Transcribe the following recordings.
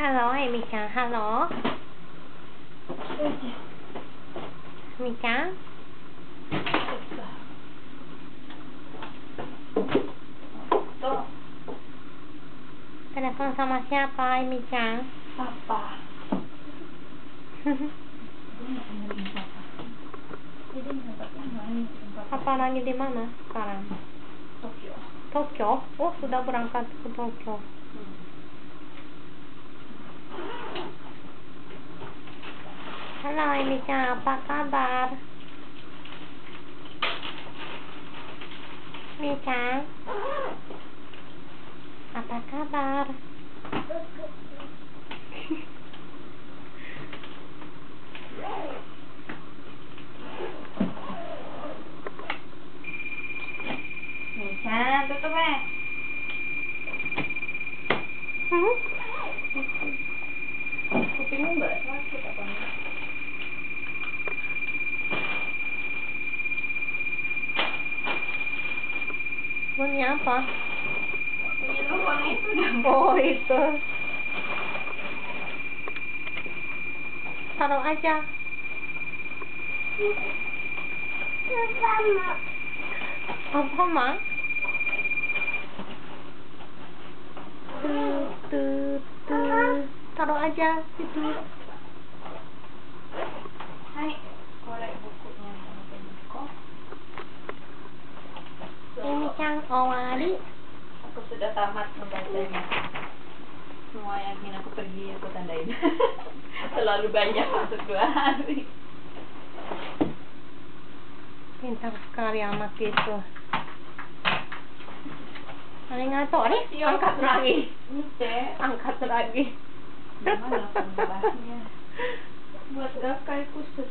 Halo, Mika. Halo. Mika. Tuh, Telepon sama siapa, nggak dengerin papa. Papa lagi di mana sekarang? Tokyo. Tokyo? Oh, sudah berangkat ke Tokyo. Halo, Mika. Apa kabar? Mika. Apa kabar? Mika, tutup eh. Hmm? Kupingmu nggak sakit apa enggak? Bunyi apa? Itu. Oh, itu. Taruh aja. Apa, Mak? Tut, tut, tut. Taruh aja situ. Ini kan Owari. Aku sudah tamat membacanya. Semua yang ingin aku pergi aku tandain. Terlalu banyak untuk dua hari. Pintar sekali anak itu. Arigato. Ari, angkat lagi. Teh. Angkat lagi. Gimana pembahasnya? Buat gakai khusus.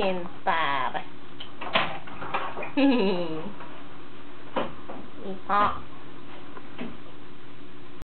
inside. Eat hot.